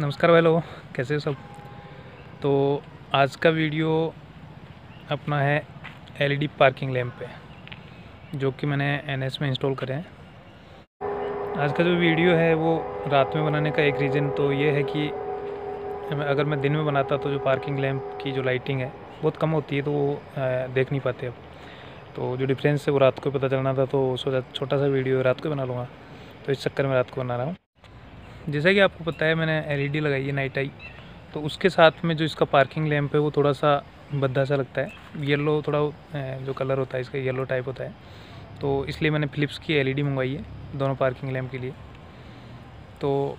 नमस्कार भाई लोगों, कैसे सब? तो आज का वीडियो अपना है एलईडी पार्किंग लैंप पे, जो कि मैंने एनएस में इंस्टॉल करे हैं। आज का जो वीडियो है वो रात में बनाने का एक रीज़न तो ये है कि अगर मैं दिन में बनाता तो जो पार्किंग लैंप की जो लाइटिंग है, बहुत कम होती है तो वो देख नहीं पाते अब। तो जो डिफरेंस है वो रात को पता चलना था तो सोचा छोटा सा वीडियो रात को बना लूँगा तो इस चक्कर में रात को बना रहा हूँ। जैसा कि आपको पता है, मैंने एलईडी लगाई है नाइट आई तो उसके साथ में जो इसका पार्किंग लैंप है, वो थोड़ा सा बद्दा सा लगता है। येलो थोड़ा जो कलर होता है, इसका येलो टाइप होता है। तो इसलिए मैंने फ़िलिप्स की एलईडी मंगवाई है, दोनों पार्किंग लैंप के लिए। तो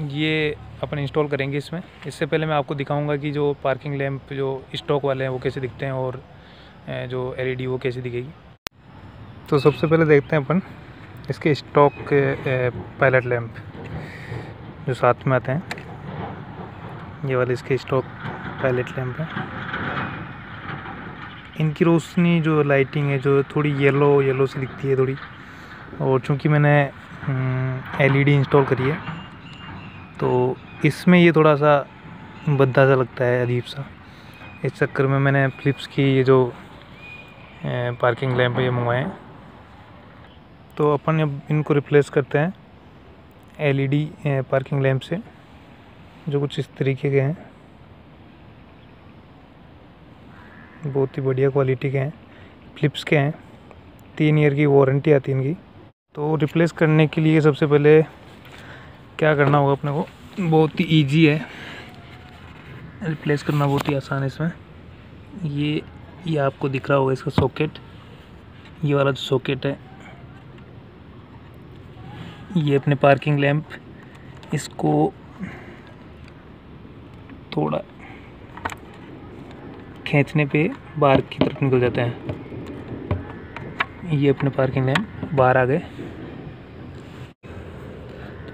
ये अपन इंस्टॉल करेंगे इसमें। इससे पहले मैं आपको दिखाऊँगा कि जो पार्किंग लैम्प जो स्टॉक वाले हैं, वो कैसे दिखते हैं और जो एलईडी वो कैसे दिखेगी। तो सबसे पहले देखते हैं अपन इसके स्टॉक पायलट लैंप जो साथ में आते हैं। ये वाले इसके स्टॉक पायलट लैंप है। इनकी रोशनी जो लाइटिंग है जो थोड़ी येलो येलो सी दिखती है थोड़ी। और चूँकि मैंने एलईडी हम्म, इंस्टॉल करी है तो इसमें ये थोड़ा सा बद्दा सा लगता है अजीब सा। इस चक्कर में मैंने फ्लिप्स की ये जो पार्किंग है ये मंगवाए हैं। तो अपन अब इनको रिप्लेस करते हैं। एलईडी पार्किंग लैंप से, जो कुछ इस तरीके के हैं। बहुत ही बढ़िया क्वालिटी के हैं फ्लिप्स के हैं। तीन ईयर की वारंटी आती है इनकी। तो रिप्लेस करने के लिए सबसे पहले क्या करना होगा अपने को? बहुत ही इजी है। रिप्लेस करना बहुत ही आसान है इसमें। ये ये आपको दिख रहा होगा इसका सॉकेट ये वाला जो सॉकेट है ये अपने पार्किंग लैंप, इसको थोड़ा खींचने पे बाहर की तरफ़ निकल जाते हैं। ये अपने पार्किंग लैंप बाहर आ गए।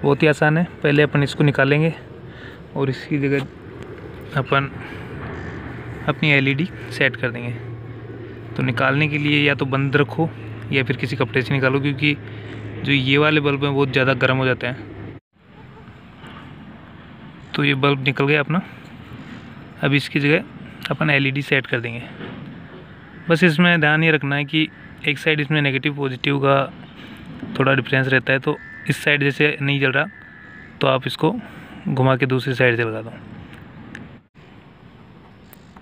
बहुत ही आसान है, पहले अपन इसको निकालेंगे और इसकी जगह अपन अपनी एलईडी सेट कर देंगे। तो निकालने के लिए या तो बंद रखो या फिर किसी कपड़े से निकालो, क्योंकि जो ये वाले बल्ब हैं, बहुत ज़्यादा गर्म हो जाते हैं। तो ये बल्ब निकल गया अपना। अब इसकी जगह अपन एलईडी सेट कर देंगे। बस इसमें ध्यान ये रखना है कि एक साइड इसमें नेगेटिव पॉजिटिव का थोड़ा डिफरेंस रहता है। तो इस साइड जैसे नहीं जल रहा तो आप इसको घुमा के दूसरी साइड से लगा दो।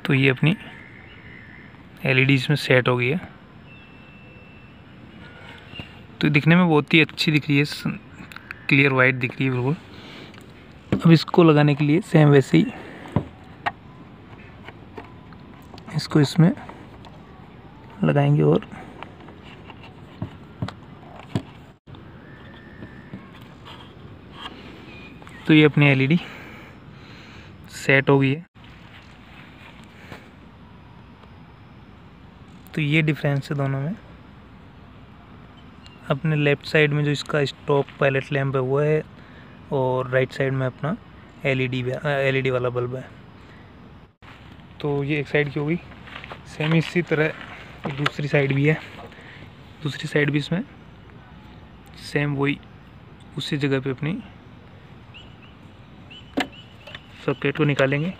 तो ये अपनी एलईडी इसमें सेट हो गई है। तो दिखने में बहुत ही अच्छी दिख रही है क्लियर वाइट दिख रही है बिल्कुल। अब इसको लगाने के लिए सेम वैसे ही इसको इसमें लगाएँगे और तो ये अपनी एलईडी सेट हो गई है। तो ये डिफरेंस है दोनों में। अपने लेफ़्ट साइड में जो इसका स्टॉप पायलट लैम्प है, वो है और राइट साइड में अपना एलईडी एलईडी वाला बल्ब है। तो ये एक साइड की हो गई। सेम इसी तरह दूसरी साइड भी है। दूसरी साइड भी इसमें सेम वही उसी जगह पे अपनी सॉकेट को निकालेंगे।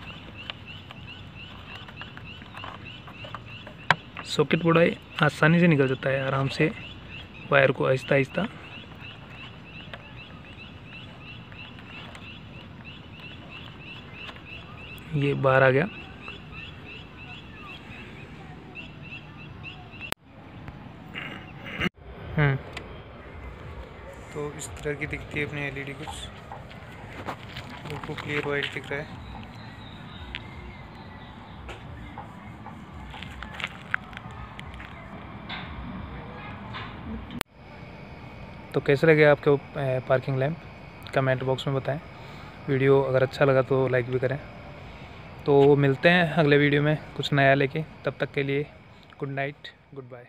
सॉकेट बड़ा आसानी से निकल जाता है, आराम से। वायर को आहिस्ता आहिस्ता। ये बाहर आ गया। हम्म। तो इस तरह की दिखती है अपनी एलईडी कुछ। बिल्कुल क्लियर वाइट दिख रहा है। तो कैसे लगे आपके पार्किंग लैंप कमेंट बॉक्स में बताएँ। वीडियो अगर अच्छा लगा तो लाइक भी करें। तो मिलते हैं अगले वीडियो में कुछ नया लेके। तब तक के लिए गुड नाइट गुड बाय